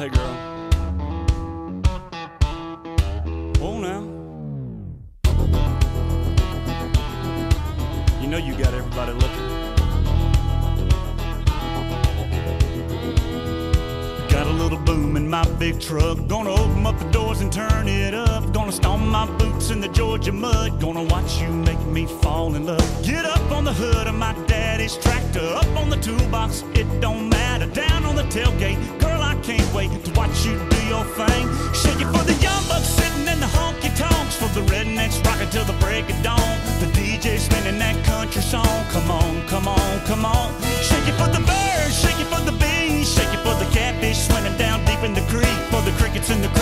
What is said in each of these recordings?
Hey, girl. Oh, now. You know you got everybody looking. Got a little boom in my big truck. Gonna open up the doors and turn it up. Gonna stomp my boots in the Georgia mud. Gonna watch you make me fall in love. Get up on the hood of my daddy's tractor. Up on the toolbox, it don't matter. Down on the tailgate. Rednecks rocking till the break of dawn. The DJ spinning that country song. Come on, come on, come on. Shake it for the birds, shake it for the bees, shake it for the catfish swimming down deep in the creek. For the crickets and the critters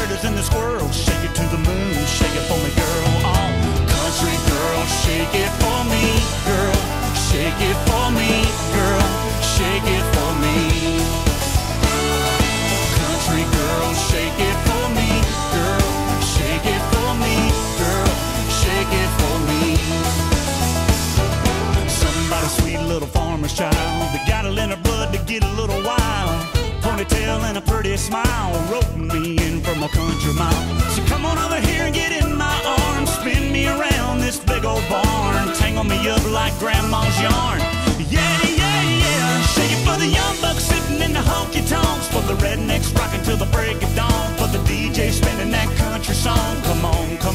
little farmer's child that got it in her blood to get a little wild. Ponytail and a pretty smile, roping me in from a country mile. So come on over here and get in my arms, spin me around this big old barn, tangle me up like grandma's yarn. Yeah, yeah, yeah. Shake it for the young bucks sitting in the honky tonks, for the rednecks rocking till the break of dawn, for the DJ spinning that country song. Come on, come on, come